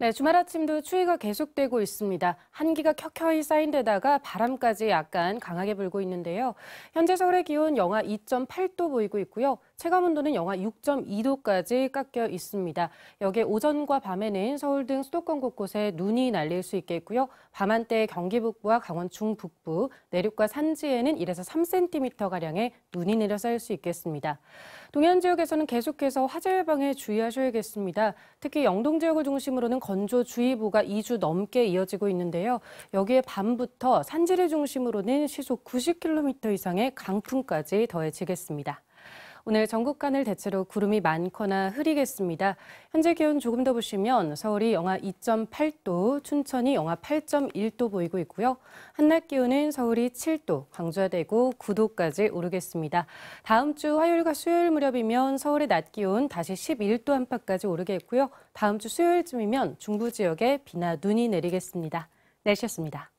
네, 주말 아침도 추위가 계속되고 있습니다. 한기가 켜켜이 쌓인 데다가 바람까지 약간 강하게 불고 있는데요. 현재 서울의 기온 영하 2.8도 보이고 있고요. 체감 온도는 영하 6.2도까지 깎여 있습니다. 여기에 오전과 밤에는 서울 등 수도권 곳곳에 눈이 날릴 수 있겠고요. 밤한때 경기 북부와 강원 중북부, 내륙과 산지에는 1에서 3cm가량의 눈이 내려 쌓일 수 있겠습니다. 동해안 지역에서는 계속해서 화재 예방에 주의하셔야겠습니다. 특히 영동 지역을 중심으로는 건조주의보가 2주 넘게 이어지고 있는데요. 여기에 밤부터 산지를 중심으로는 시속 90km 이상의 강풍까지 더해지겠습니다. 오늘 전국 하늘 대체로 구름이 많거나 흐리겠습니다. 현재 기온 조금 더 보시면 서울이 영하 2.8도, 춘천이 영하 8.1도 보이고 있고요. 한낮 기온은 서울이 7도, 광주와 대구 9도까지 오르겠습니다. 다음 주 화요일과 수요일 무렵이면 서울의 낮 기온 다시 11도 안팎까지 오르겠고요. 다음 주 수요일쯤이면 중부 지역에 비나 눈이 내리겠습니다. 날씨였습니다.